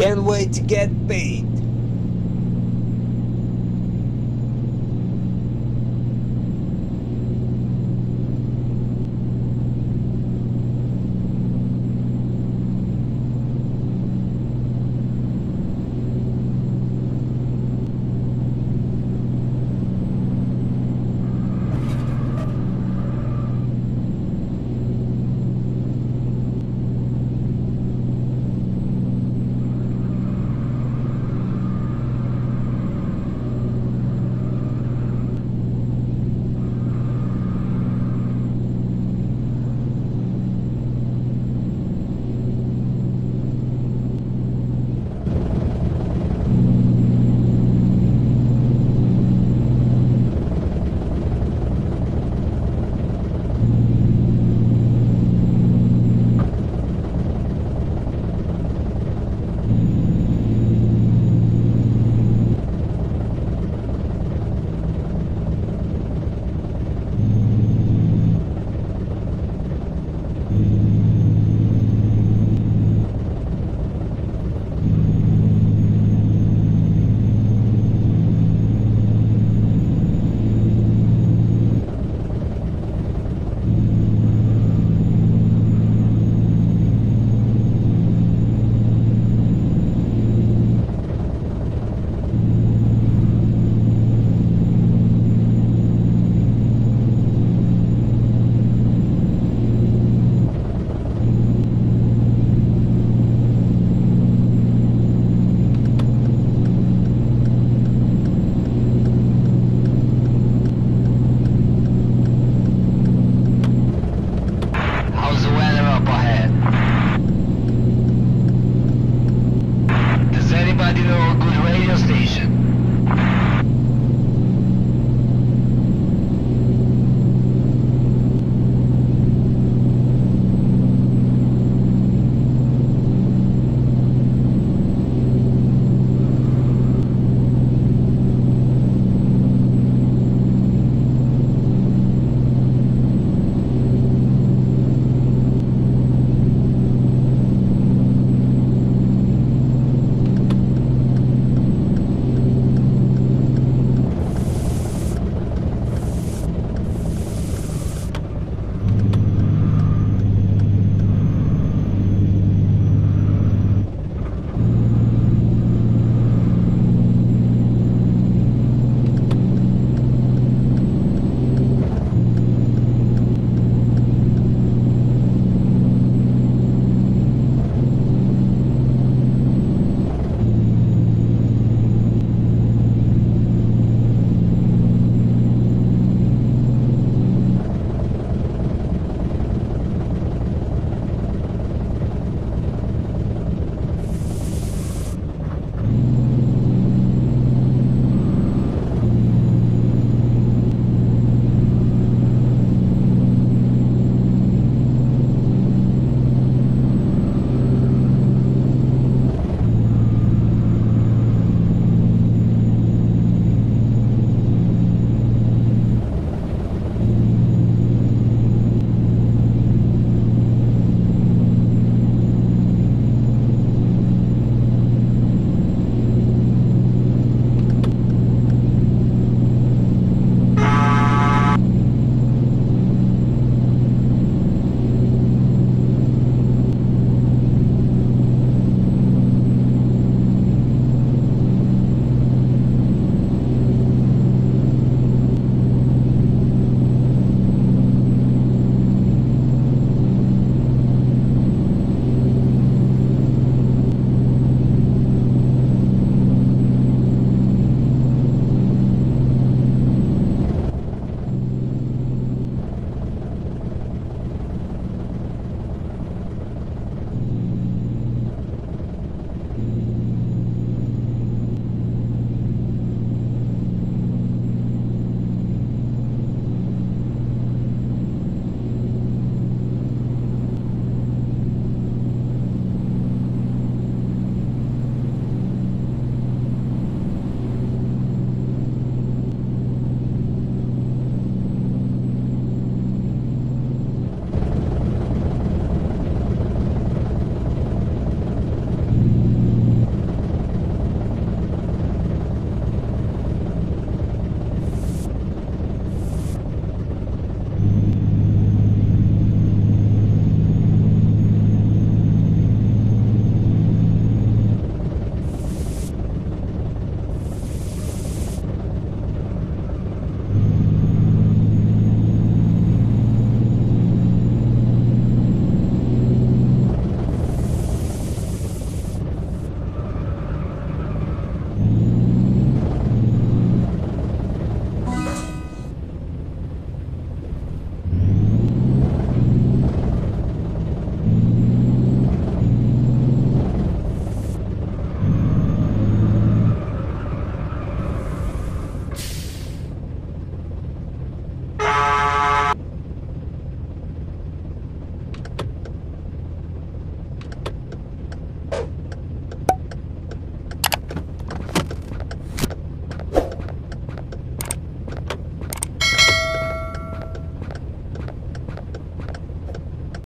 Can't wait to get paid.